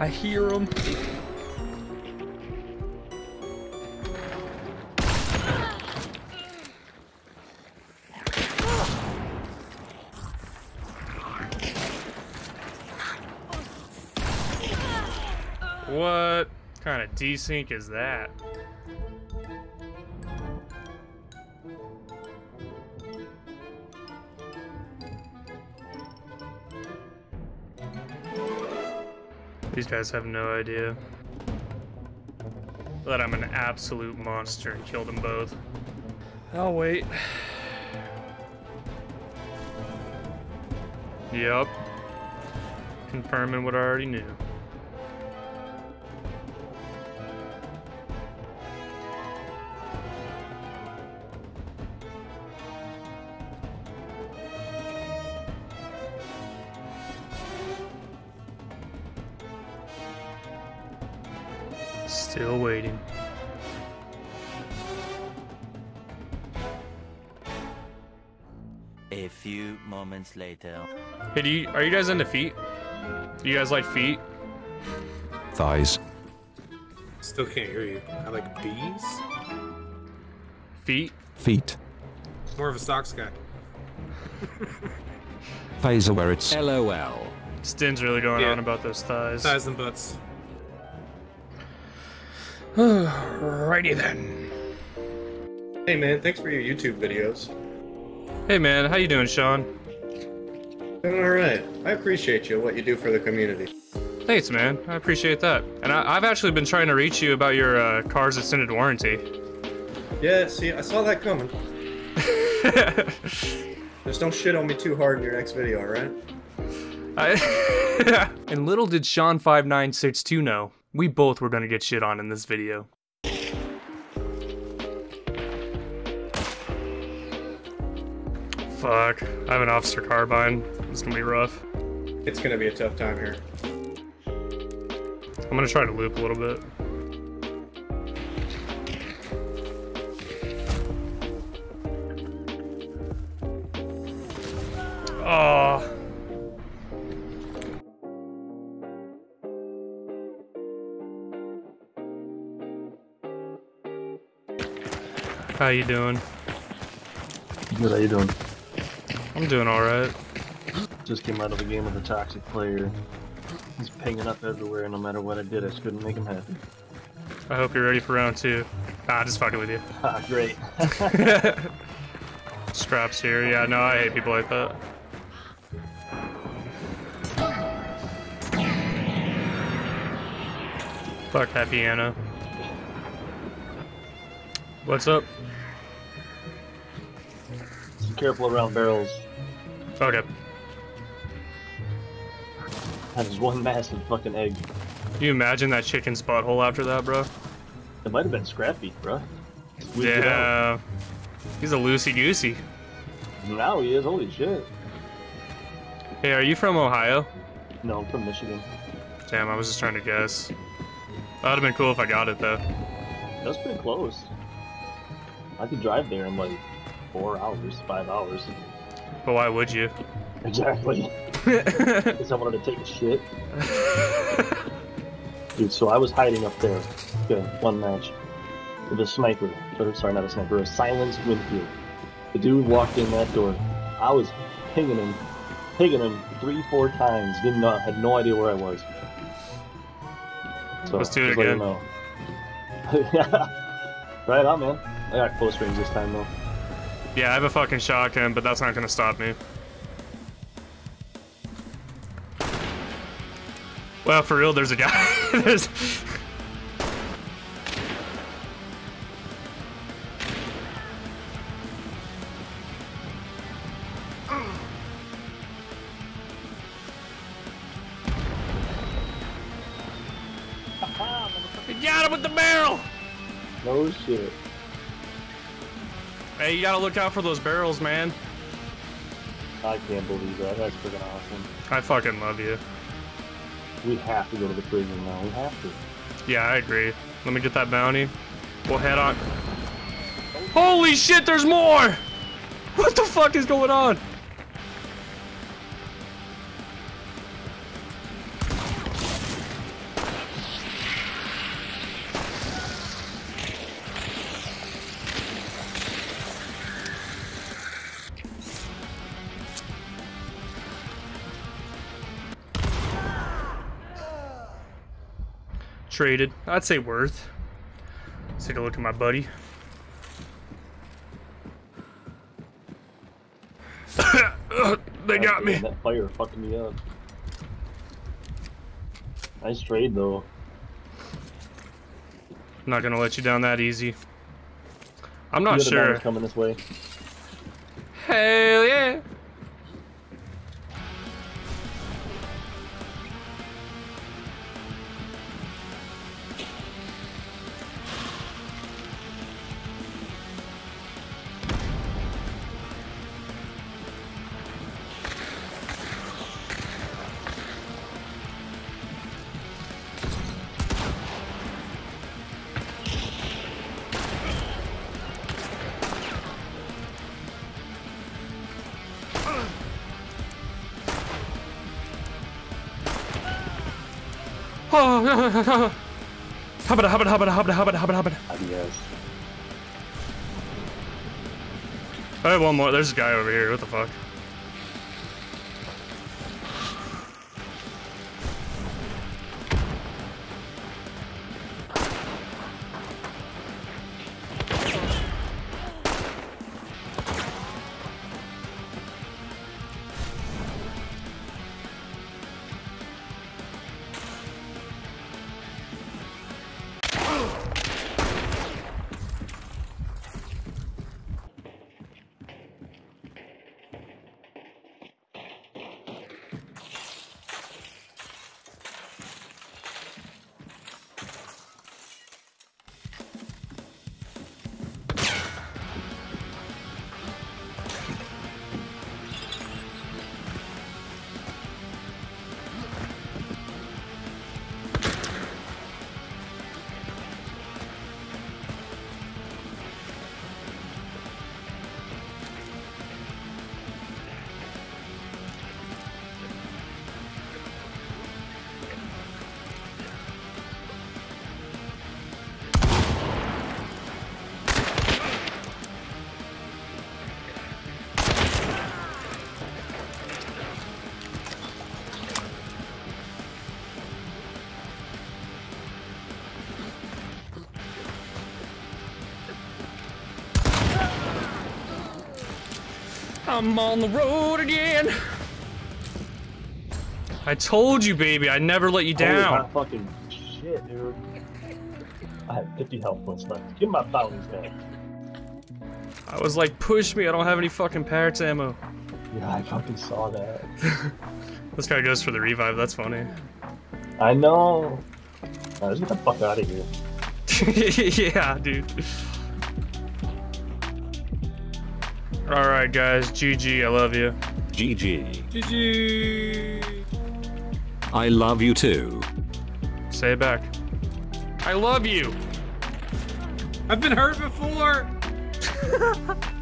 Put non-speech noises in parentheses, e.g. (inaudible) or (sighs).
I hear him. What kind of desync is that? These guys have no idea that I'm an absolute monster and killed them both. I'll wait. Yep. Confirming what I already knew. Still waiting. A few moments later. Hey, do you, are you guys into feet? Do you guys like feet? Thighs. Still can't hear you. I like bees. Feet? Feet. More of a socks guy. Thighs are where it's LOL. Stin's really going Yeah. on about those thighs. Thighs and butts. (sighs) Righty then. Hey man, thanks for your YouTube videos. Hey man, how you doing, Sean? Doing alright. I appreciate you, what you do for the community. Thanks, man. I appreciate that. And I, I've actually been trying to reach you about your uh, car's extended warranty. Yeah, see, I saw that coming. (laughs) Just don't shit on me too hard in your next video, alright? I (laughs) and little did Sean5962 know, we both were gonna get shit on in this video. Fuck. I have an officer carbine. It's gonna be rough. It's gonna be a tough time here. I'm gonna try to loop a little bit. Oh. How you doing? Good, how you doing? I'm doing alright. Just came out of a game with a toxic player. He's pinging up everywhere, and no matter what I did, I just couldn't make him happy. I hope you're ready for round two. Ah, just fucking with you. (laughs) Ah, great. (laughs) Straps here. Yeah, no, I hate people like that. Fuck that piano. What's up? Be careful around barrels. Okay. That is one (laughs) massive fucking egg. Can you imagine that chicken's butthole after that, bro? It might have been Scrappy, bro. Yeah. He's a loosey goosey. Now he is, holy shit. Hey, are you from Ohio? No, I'm from Michigan. Damn, I was just trying to guess. That would have been cool if I got it, though. That's pretty close. I could drive there in like four hours, five hours. But why would you? Exactly. (laughs) Because I wanted to take a shit. Dude, so I was hiding up there. Okay, one match. With a sniper. Or, sorry, not a sniper, a silenced Winfield. The dude walked in that door. I was pinging him, pinging him three, four times. Didn't know, had no idea where I was. So, Let's do it just let you again. know. (laughs) right on, man. I got close range this time, though. Yeah, I have a fucking shotgun, but that's not gonna stop me. Well, for real, there's a guy. (laughs) there's... You got him with the barrel! No shit. Hey, you gotta look out for those barrels, man. I can't believe that. That's freaking awesome. I fucking love you. We have to go to the prison now. We have to. Yeah, I agree. Let me get that bounty. We'll head on. Holy shit, there's more! What the fuck is going on? Traded. I'd say worth. Let's take a look at my buddy. (coughs) they got me. That fire fucking me up. Nice trade though. I'm not gonna let you down that easy. I'm not sure. coming this way. Hell yeah. Oh, Hubbada, hubbada, hubbada, hubbada, hubbada, hubbada, hubbada. Adios. I have one more. There's a guy over here. What the fuck? I'm on the road again. I told you, baby. I never let you down. fucking shit, dude. I have 50 health points left. Give my bounties back. I was like, push me. I don't have any fucking parrots ammo. Yeah, I fucking saw that. (laughs) This guy goes for the revive. That's funny. I know. Nah, let's get the fuck out of here. (laughs) yeah, dude. All right, guys. GG. I love you. GG. GG. I love you too. Say it back. I love you. I've been hurt before. (laughs)